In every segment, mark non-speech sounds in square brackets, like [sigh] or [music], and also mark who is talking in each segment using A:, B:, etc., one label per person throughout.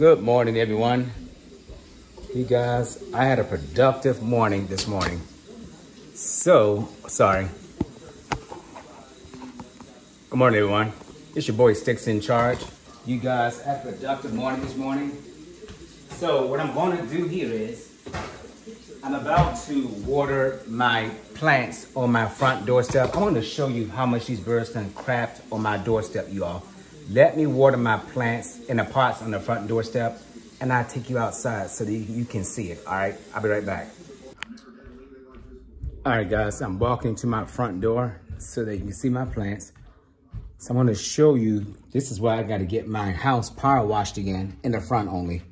A: Good morning, everyone. You guys, I had a productive morning this morning. So, sorry. Good morning, everyone. It's your boy Sticks in Charge. You guys had a productive morning this morning. So, what I'm going to do here is I'm about to water my plants on my front doorstep. I want to show you how much these birds can craft on my doorstep, you all. Let me water my plants in the pots on the front doorstep and I'll take you outside so that you can see it, all right? I'll be right back. All right, guys, I'm walking to my front door so that you can see my plants. So I want to show you, this is why I got to get my house power washed again, in the front only.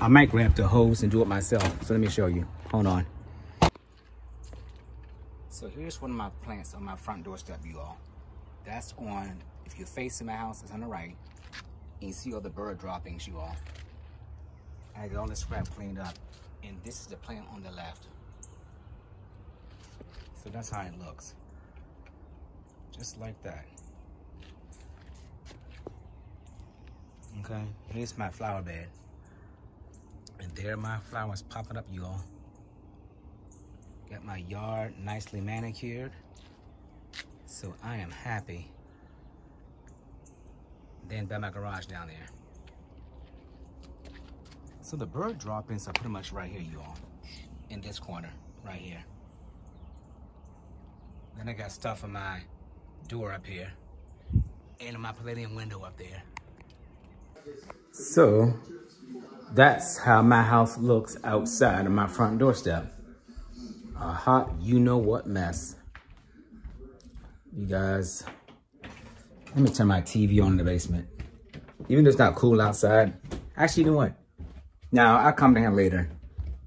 A: I might grab the hose and do it myself. So let me show you. Hold on. So here's one of my plants on my front doorstep, you all. That's on, if you're facing my house, it's on the right. And you see all the bird droppings, you all. I got all the scrap cleaned up. And this is the plant on the left. So that's how it looks. Just like that. Okay, here's my flower bed. And there my flowers popping up, you all. Got my yard nicely manicured. So I am happy. Then by my garage down there. So the bird droppings are pretty much right here, you all. In this corner, right here. Then I got stuff in my door up here. And in my palladium window up there. So, that's how my house looks outside of my front doorstep. A hot you-know-what mess. You guys, let me turn my TV on in the basement. Even though it's not cool outside. Actually, you know what? Now, I'll come down later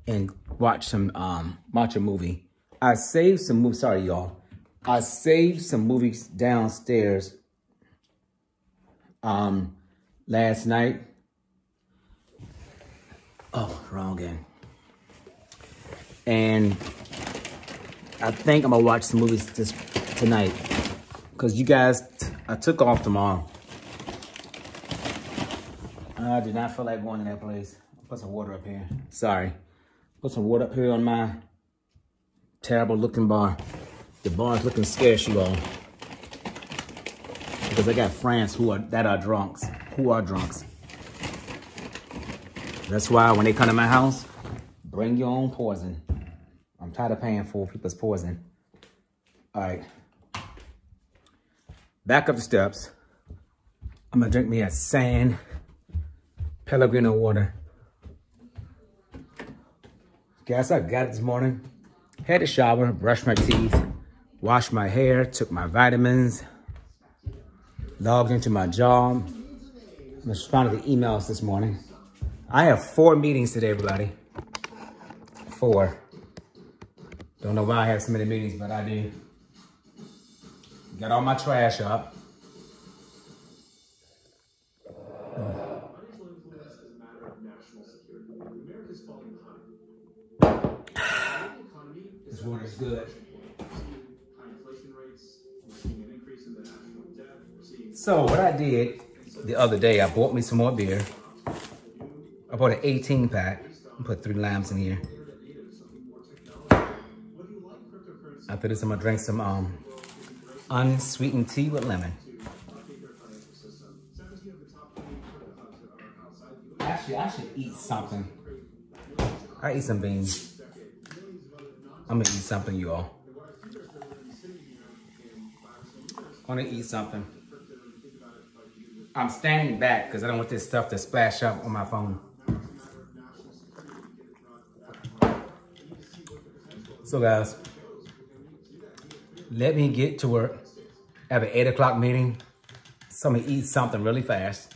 A: and watch some, um, watch a movie. I saved some movies, sorry y'all. I saved some movies downstairs um, last night. Oh, wrong again. And I think I'm gonna watch some movies this tonight. Cause you guys, I took off tomorrow. I did not feel like going to that place. Put some water up here. Sorry. Put some water up here on my terrible looking bar. The bar's looking scarce, you all. Because I got friends who are that are drunks. Who are drunks. That's why when they come to my house, bring your own poison. I'm tired of paying for people's poison. All right. Back up the steps. I'm gonna drink me a San Pellegrino water. Guys, I got it this morning. Had a shower, brushed my teeth, washed my hair, took my vitamins, logged into my job. I'm responding to emails this morning. I have four meetings today, everybody. Four. Don't know why I have so many meetings, but I do. Got all my trash up. This water is good. So what I did the other day, I bought me some more beer. I bought an 18 pack and put three limes in here. After this, I'm gonna drink some um, unsweetened tea with lemon. Actually, I should eat something. I eat some beans. I'm gonna eat something, you all. I'm gonna eat something. I'm standing back because I don't want this stuff to splash up on my phone. So guys, let me get to work. Have an eight o'clock meeting. So I'm gonna eat something really fast.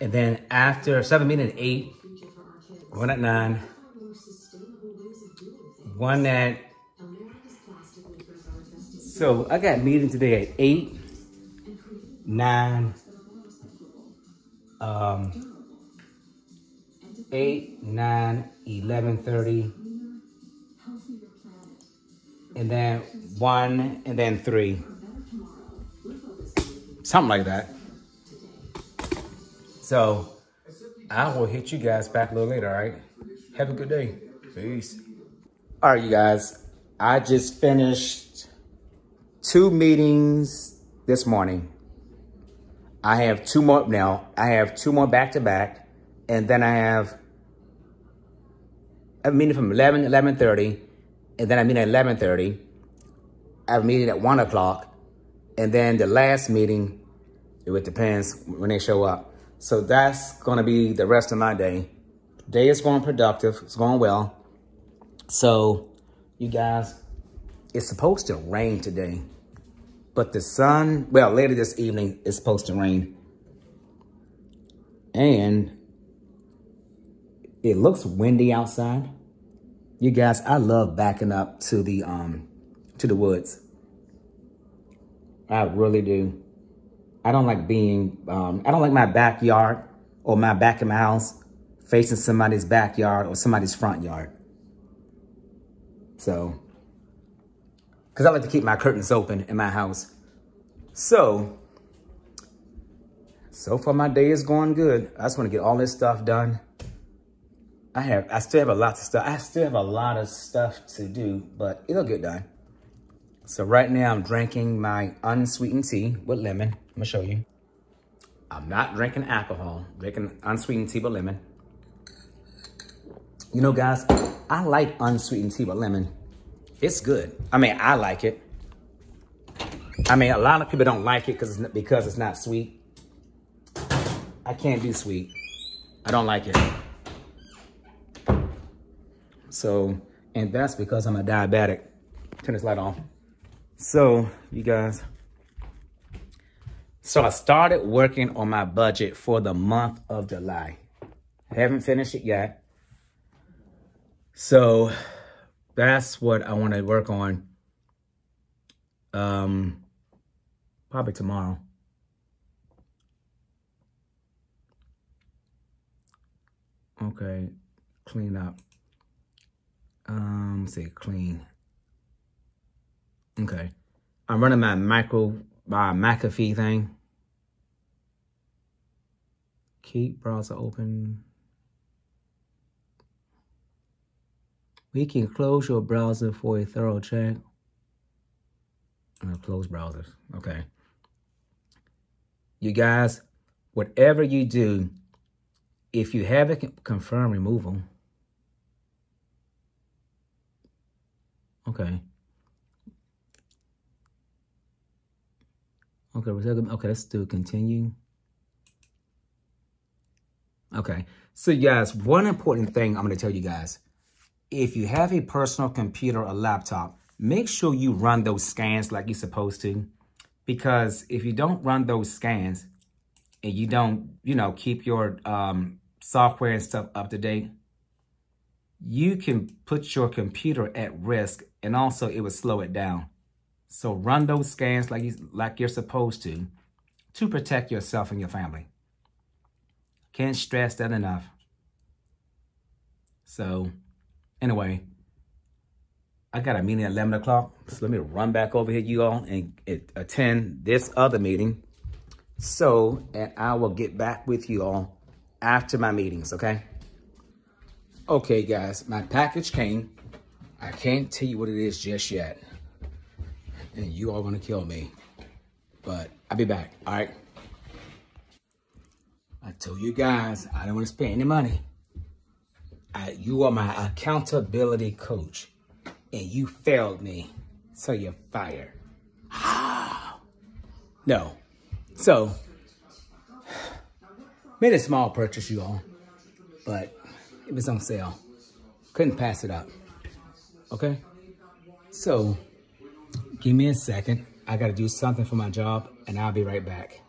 A: And then after seven meeting at eight, one at nine, one at, so I got meeting today at eight, nine, um, 8, 9, 11, 30, and then 1, and then 3. Something like that. So, I will hit you guys back a little later, all right? Have a good day. Peace. All right, you guys. I just finished two meetings this morning. I have two more now. I have two more back to back, and then I have a meeting from 11 11:30, and then I meet at 11:30. I have a meeting at one o'clock, and then the last meeting. It depends when they show up. So that's going to be the rest of my day. Day is going productive. It's going well. So, you guys, it's supposed to rain today. But the sun, well, later this evening, it's supposed to rain. And it looks windy outside. You guys, I love backing up to the um to the woods. I really do. I don't like being, um, I don't like my backyard or my back of my house facing somebody's backyard or somebody's front yard. So, because I like to keep my curtains open in my house. So, so far my day is going good. I just want to get all this stuff done. I have, I still have a lot of stuff. I still have a lot of stuff to do, but it'll get done. So right now I'm drinking my unsweetened tea with lemon. I'm gonna show you. I'm not drinking alcohol, drinking unsweetened tea with lemon. You know, guys, I like unsweetened tea with lemon. It's good. I mean, I like it. I mean, a lot of people don't like it because it's, because it's not sweet. I can't do sweet. I don't like it. So, and that's because I'm a diabetic. Turn this light on. So, you guys, so I started working on my budget for the month of July. haven't finished it yet. So that's what I want to work on. Um, probably tomorrow. Okay, clean up. Um, say clean. Okay, I'm running my micro my McAfee thing. Keep browser open. We can close your browser for a thorough check. Uh, close browsers. Okay. You guys, whatever you do, if you haven't confirmed removal, okay. Okay, okay, let's do continue. Okay, so guys, one important thing I'm to tell you guys if you have a personal computer or laptop, make sure you run those scans like you're supposed to. Because if you don't run those scans and you don't, you know, keep your um, software and stuff up to date, you can put your computer at risk and also it would slow it down. So run those scans like, you, like you're supposed to to protect yourself and your family. Can't stress that enough. So Anyway, I got a meeting at 11 o'clock. So let me run back over here, you all, and attend this other meeting. So, and I will get back with you all after my meetings, okay? Okay, guys, my package came. I can't tell you what it is just yet. And you are going to kill me. But I'll be back, all right? I told you guys, I don't want to spend any money. I, you are my accountability coach and you failed me. So you're fired. [sighs] no. So, [sighs] made a small purchase, you all, but it was on sale. Couldn't pass it up. Okay? So, give me a second. I got to do something for my job, and I'll be right back.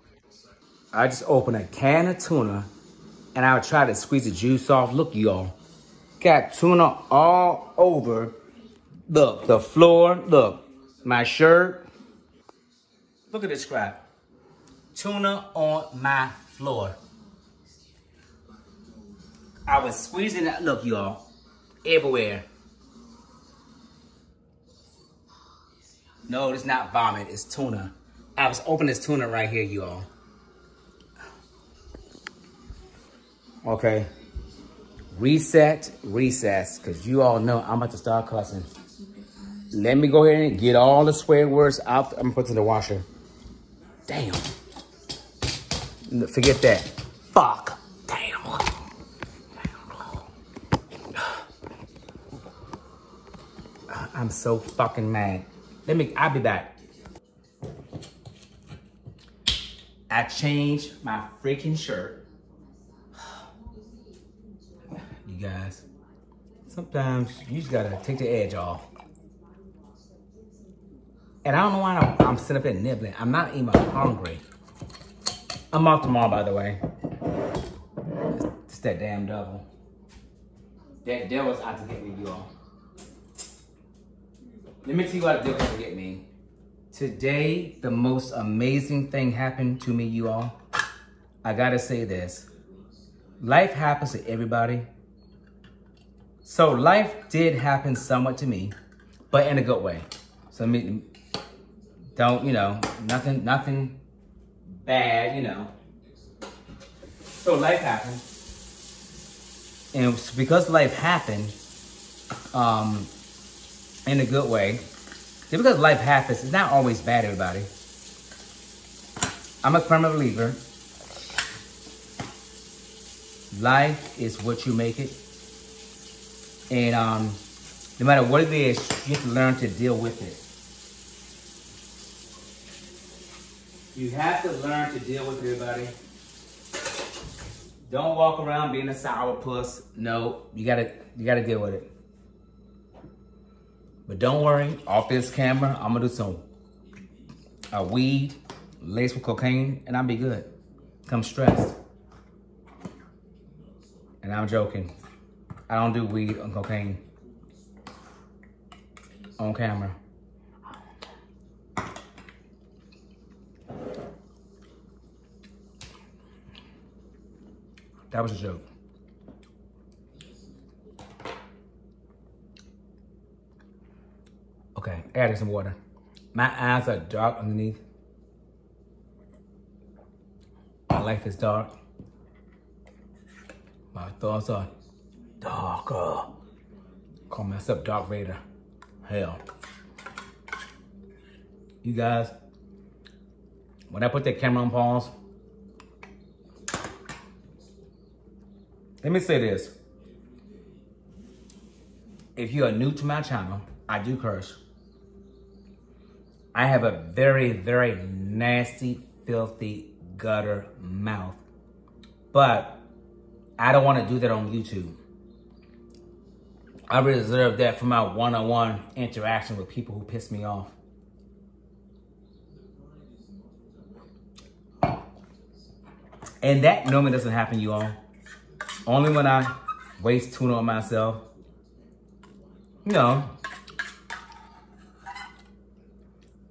A: I just opened a can of tuna, and I'll try to squeeze the juice off. Look, y'all. Got tuna all over. Look, the floor. Look, my shirt. Look at this crap. Tuna on my floor. I was squeezing that. Look, y'all. Everywhere. No, it's not vomit. It's tuna. I was opening this tuna right here, y'all. Okay. Reset, recess, because you all know I'm about to start cussing. Let me go ahead and get all the swear words out. I'm gonna put in the washer. Damn. Forget that. Fuck. Damn. I'm so fucking mad. Let me, I'll be back. I changed my freaking shirt. [sighs] You guys, sometimes you just gotta take the edge off. And I don't know why I'm, I'm sitting up there nibbling. I'm not even hungry. I'm off tomorrow, by the way. It's that damn devil. That devil's out to get me, you all. Let me tell you what the devil get me. Today, the most amazing thing happened to me, you all. I gotta say this. Life happens to everybody. So life did happen somewhat to me, but in a good way. So me, don't, you know, nothing, nothing bad, you know. So life happened. And because life happened, um, in a good way, just because life happens, it's not always bad, everybody. I'm a firm believer. Life is what you make it. And um, no matter what it is, you have to learn to deal with it. You have to learn to deal with everybody. Don't walk around being a sourpuss. No, you gotta you gotta deal with it. But don't worry, off this camera, I'm gonna do some a weed laced with cocaine, and I'll be good. I'm stressed. And I'm joking. I don't do weed and cocaine on camera. That was a joke. Okay, adding some water. My eyes are dark underneath. My life is dark. My thoughts are darker. Call myself Dark Vader. Hell. You guys, when I put that camera on pause, Let me say this. If you are new to my channel, I do curse. I have a very, very nasty, filthy, gutter mouth. But I don't want to do that on YouTube. I reserve that for my one-on-one interaction with people who piss me off. And that normally doesn't happen, you all. Only when I waste tuna on myself. You know.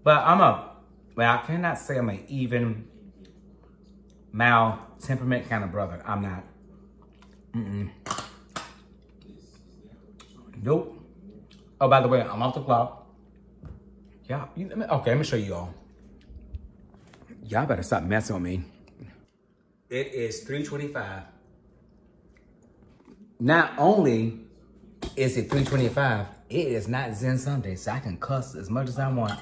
A: But I'm a, well, I cannot say I'm an even mal temperament kind of brother. I'm not. Mm-mm. Nope. Oh, by the way, I'm off the clock. Yeah, you, okay, let me show you all. Y'all better stop messing with me. It is 325 not only is it 325, it is not Zen Sunday, so I can cuss as much as I want.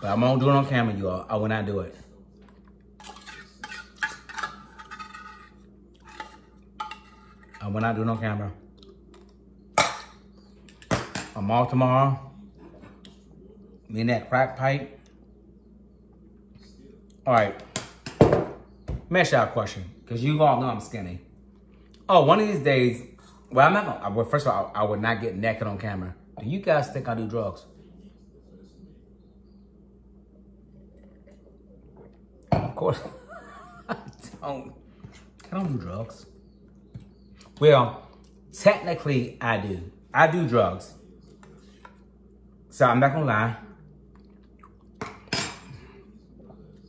A: But I'm gonna do it on camera, you all. Uh, I will not do it. Uh, I will not do it on camera. I'm off tomorrow. Me and that crack pipe. All right. Let me ask y'all a question. Because you all know I'm skinny. Oh, one of these days, well, I'm not gonna, well, first of all, I, I would not get naked on camera. Do you guys think I do drugs? Course, [laughs] I don't. I don't do drugs. Well, technically, I do. I do drugs. So I'm not gonna lie.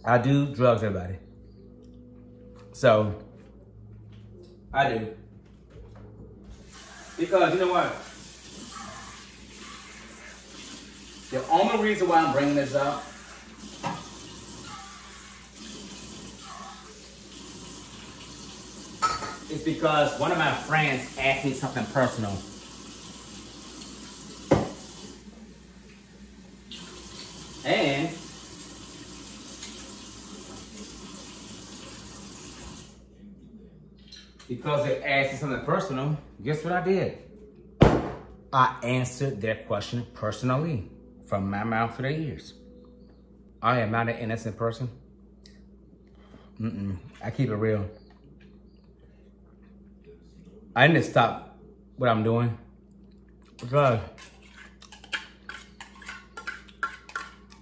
A: I do drugs, everybody. So, I do. Because you know what? The only reason why I'm bringing this up because one of my friends asked me something personal. And because they asked me something personal, guess what I did? I answered their question personally from my mouth to their ears. I am not an innocent person. Mm-mm. I keep it real. I need to stop what I'm doing because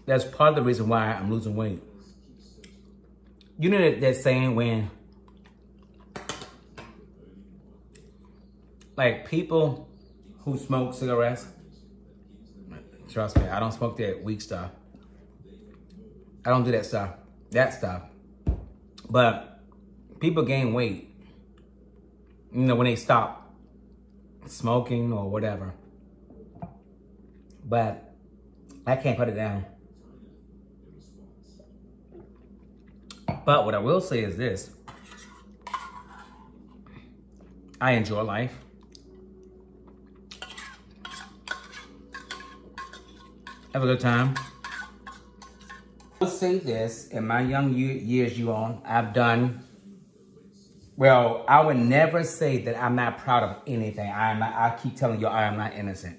A: that's part of the reason why I'm losing weight. You know that, that saying when like people who smoke cigarettes, trust me, I don't smoke that weak stuff. I don't do that stuff, that stuff. But people gain weight, you know, when they stop smoking or whatever. But I can't put it down. But what I will say is this. I enjoy life. Have a good time. I'll say this, in my young years, you all, I've done, well, I would never say that I'm not proud of anything. I am not, I keep telling you I am not innocent.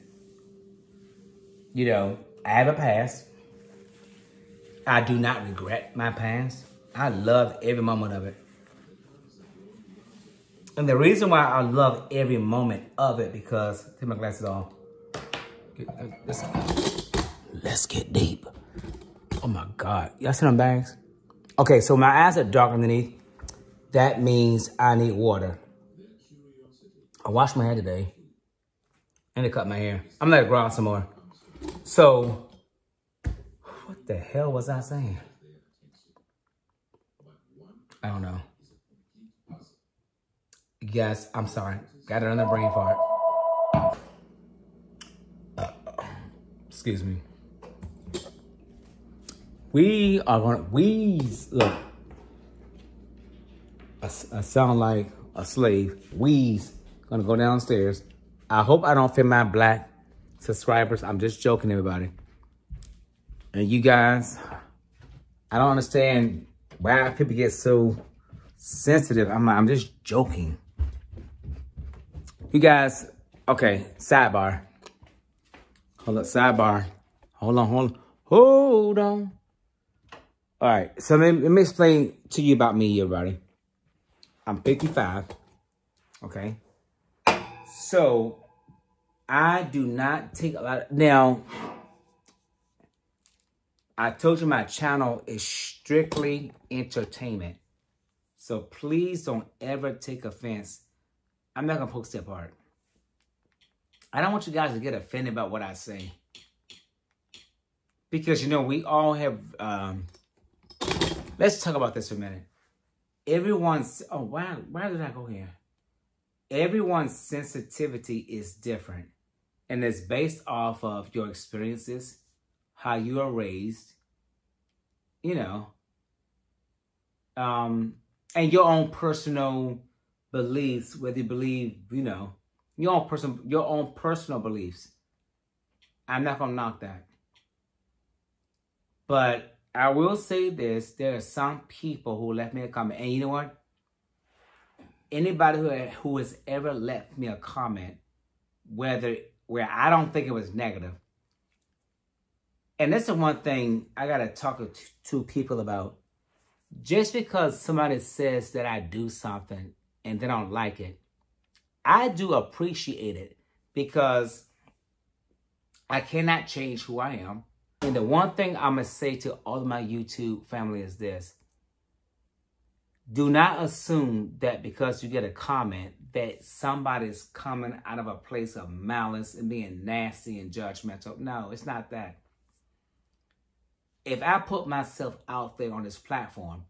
A: You know, I have a past. I do not regret my past. I love every moment of it. And the reason why I love every moment of it because, take my glasses off. Uh, let's, let's get deep. Oh my God. Y'all see them bags? Okay, so my eyes are dark underneath. That means I need water. I washed my hair today. And I cut my hair. I'm gonna let it grow out some more. So, what the hell was I saying? I don't know. Yes, I'm sorry. Got it on the brain fart. excuse me. We are gonna, we, look, I, sound like a slave. We's gonna go downstairs. I hope I don't offend my black subscribers. I'm just joking, everybody. And you guys, I don't understand why people get so sensitive. I'm, I'm just joking. You guys, okay, sidebar. Hold up, sidebar. Hold on, hold on. Hold on. All right, so let me, let me explain to you about me, everybody. I'm 55, okay? So, I do not take a lot of, now, I told you my channel is strictly entertainment. So please don't ever take offense. I'm not going to post that part. I don't want you guys to get offended about what I say. Because, you know, we all have um, Let's talk about this for a minute. Everyone's, oh, why, why did I go here? Everyone's sensitivity is different. And it's based off of your experiences, how you are raised, you know, um, and your own personal beliefs, whether you believe, you know, your own person, your own personal beliefs. I'm not gonna knock that. But I will say this, there are some people who left me a comment. And you know what? Anybody who, who has ever left me a comment, whether where I don't think it was negative, and this is one thing I got to talk to, to people about. Just because somebody says that I do something and they don't like it, I do appreciate it because I cannot change who I am. And the one thing I'm going to say to all of my YouTube family is this. Do not assume that because you get a comment that somebody's coming out of a place of malice and being nasty and judgmental. No, it's not that. If I put myself out there on this platform,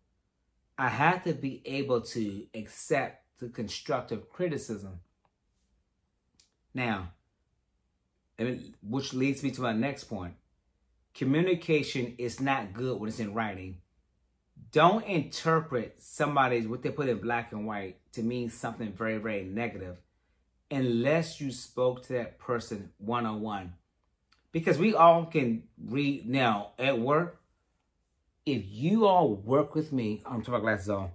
A: I have to be able to accept the constructive criticism. Now, which leads me to my next point communication is not good when it's in writing. don't interpret somebody's what they put in black and white to mean something very, very negative unless you spoke to that person one on one. Because we all can read now at work. If you all work with me, I'm talking about glasses on.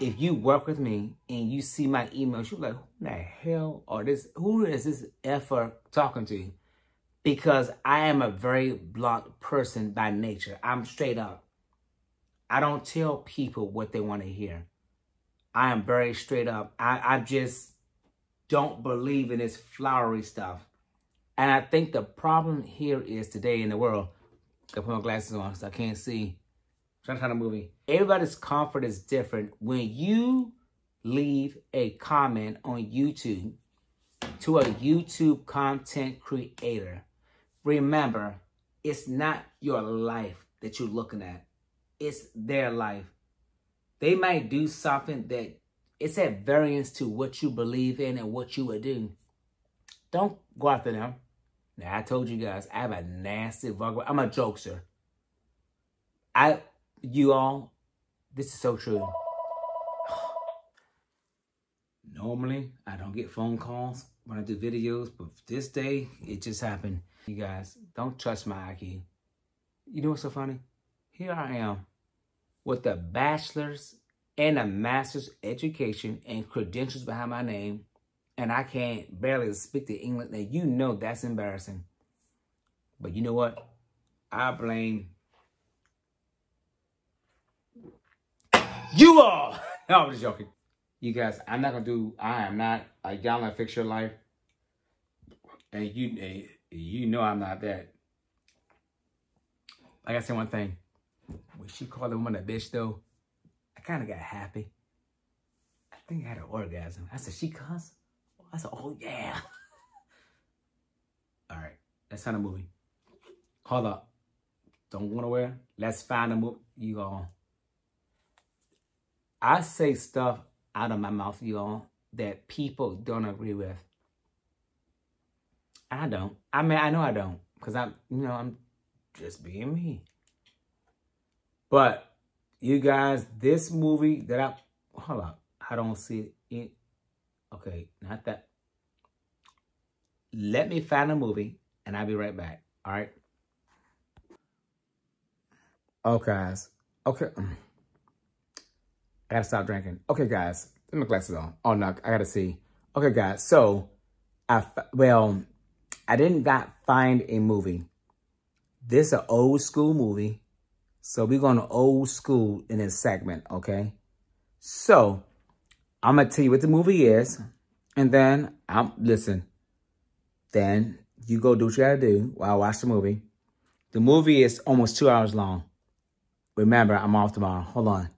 A: If you work with me and you see my emails, you're like, who the hell or this? Who is this effer talking to? Because I am a very blunt person by nature. I'm straight up. I don't tell people what they want to hear. I am very straight up. I, I just don't believe in this flowery stuff. And I think the problem here is today in the world, I put my glasses on so I can't see. I'm trying to find a movie. Everybody's comfort is different. When you leave a comment on YouTube to a YouTube content creator, remember, it's not your life that you're looking at. It's their life. They might do something that it's at variance to what you believe in and what you would do. Don't go after them. Now, I told you guys, I have a nasty vulgar. I'm a jokester. I, you all, this is so true. [sighs] Normally, I don't get phone calls when I do videos, but this day, it just happened. You guys, don't trust my IQ. You know what's so funny? Here I am with a bachelor's and a master's education and credentials behind my name, and I can't barely speak the English. Now, you know that's embarrassing. But you know what? I blame you all. [laughs] no, I'm just joking. You guys, I'm not going to do, I am not a y'all to fix your life. And you, you know I'm not that. Like I got to say one thing. When she called the woman a bitch, though, I kind of got happy. I think I had an orgasm. I said, she cuss? I said, oh, yeah. [laughs] All right, let's find a movie. Hold up. Don't go nowhere. Let's find a movie. You all. I say stuff out of my mouth, you all, that people don't agree with. I don't. I mean, I know I don't. Because I'm, you know, I'm just being me. But you guys, this movie that I hold up, I don't see it. okay, not that. Let me find a movie and I'll be right back. All right. Okay, guys. Okay. Mm. I gotta stop drinking. Okay, guys. Put my glasses on. Oh no, I gotta see. Okay, guys. So, I well, I didn't got find a movie. This is an old school movie. So we're going to old school in this segment, okay? So I'm going to tell you what the movie is. And then, I'm listen, then you go do what you got to do while I watch the movie. The movie is almost two hours long. Remember, I'm off tomorrow. Hold on.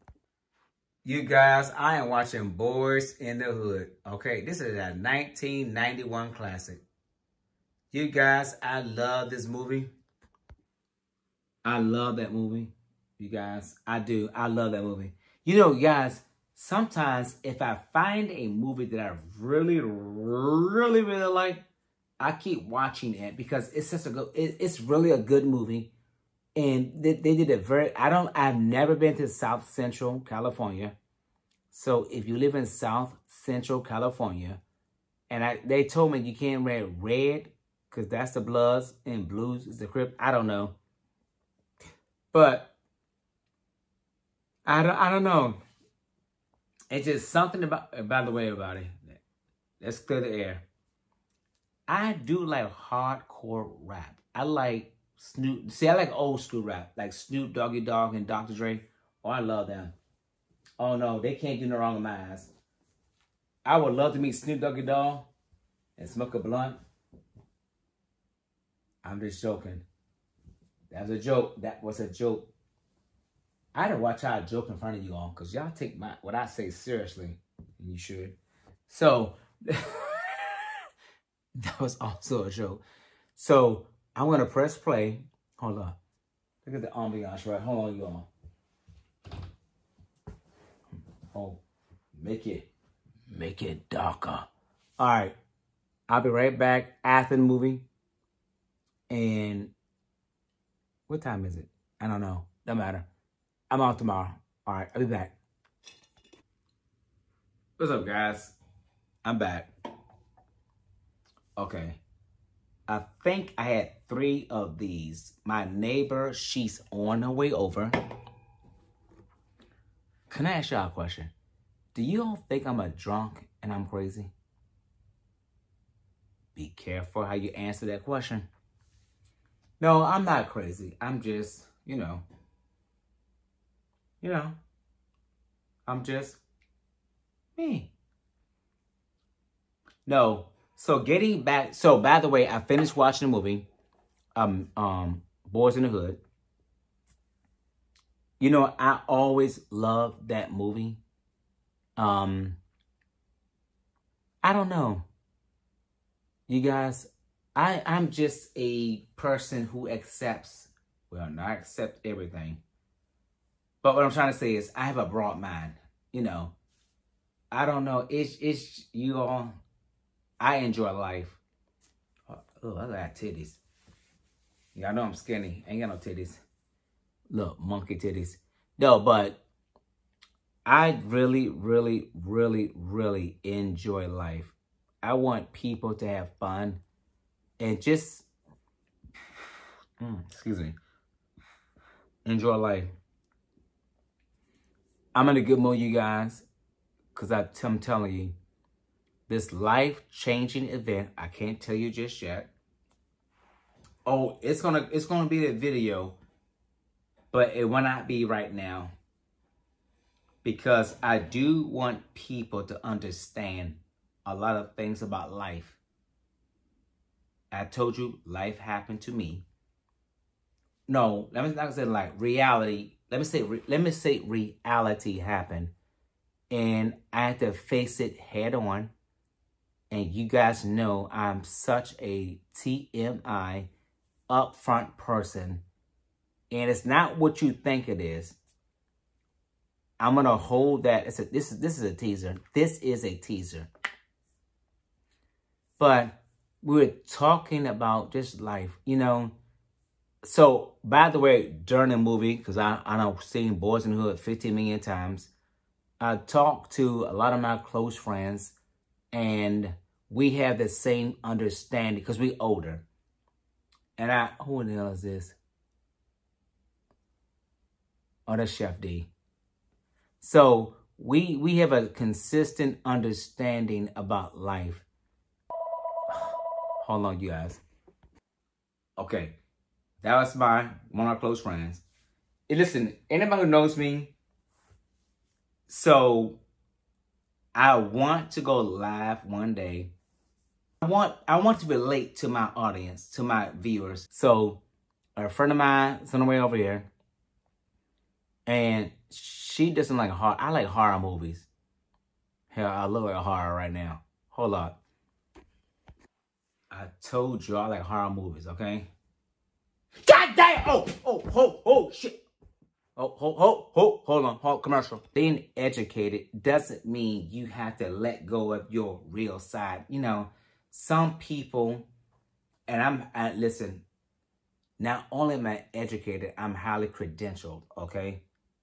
A: You guys, I am watching Boyz n the Hood. Okay, this is a 1991 classic. You guys, I love this movie. I love that movie, you guys. I do. I love that movie. You know, guys, sometimes if I find a movie that I really, really, really like, I keep watching it because it's such a good, it, it's really a good movie. And they, they did it very, I don't, I've never been to South Central California. So if you live in South Central California, and I, they told me you can't wear red because that's the Bloods and blues is the Crip. I don't know. But I don't, I don't know. It's just something about, by the way, about it. Let's clear the air. I do like hardcore rap. I like Snoop. See, I like old school rap, like Snoop Doggy Dogg and Dr. Dre. Oh, I love them. Oh no, they can't do no wrong in my eyes. I would love to meet Snoop Doggy Dogg and smoke a blunt. I'm just joking. That was a joke. That was a joke. I had to watch I joke in front of you all because y'all take my what I say seriously. And you should. So [laughs] that was also a joke. So I'm gonna press play. Hold on. Look at the ambiance, right? Hold on, you all. Oh, make it, make it darker. All right, I'll be right back the movie, and what time is it? I don't know. Don't matter. I'm out tomorrow. All right, I'll be back. What's up, guys? I'm back. Okay. I think I had three of these. My neighbor, she's on her way over. Can I ask y'all a question? Do you all think I'm a drunk and I'm crazy? Be careful how you answer that question. No, I'm not crazy. I'm just, you know, you know, I'm just me. No. So getting back, so by the way, I finished watching the movie, um, um, Boyz n the Hood. You know, I always loved that movie. Um, I don't know. You guys, I, I'm just a person who accepts, well, not accept everything. But what I'm trying to say is I have a broad mind, you know. I don't know. It's, it's you all, I enjoy life. Oh, I got titties. Y'all know I'm skinny. Ain't got no titties. Look, monkey titties. No, but I really, really, really, really enjoy life. I want people to have fun and just, mm, excuse me, enjoy life. I'm in a good mood, you guys, because I'm telling you, this life-changing event, I can't tell you just yet. Oh, it's gonna it's gonna be a video, but it will not be right now because I do want people to understand a lot of things about life. I told you life happened to me. No, let me not say like reality. Let me say let me say reality happened, and I had to face it head on. And you guys know I'm such a TMI upfront person, and it's not what you think it is. I'm gonna hold that. It's a, this is this is a teaser. This is a teaser. But were talking about just life, you know. So, by the way, during the movie, because I, I know seen Boyz n the Hood 15 million times, I talked to a lot of my close friends, and we have the same understanding because we older. And I, who the hell is this? Oh, that's Chef D. So we we have a consistent understanding about life. Hold on, you guys. Okay, that was my one of my close friends. And listen, anybody who knows me, so I want to go live one day. I want I want to relate to my audience, to my viewers. So a friend of mine is on the way over here, and she doesn't like horror. I like horror movies. Hell, I a horror right now. Hold on. I told you I like horror movies, okay? God damn! Oh, oh, oh, oh, shit. Oh, hold, hold, hold, hold on, hold, commercial. Being educated doesn't mean you have to let go of your real side. You know, some people, and I'm, I, listen, not only am I educated, I'm highly credentialed, okay?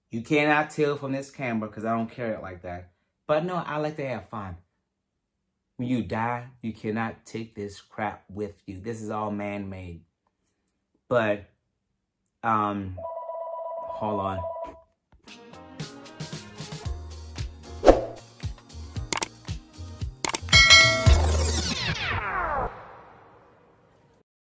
A: You cannot tell from this camera because I don't carry it like that. But no, I like to have fun. When you die, you cannot take this crap with you. This is all man-made. But, um, hold on.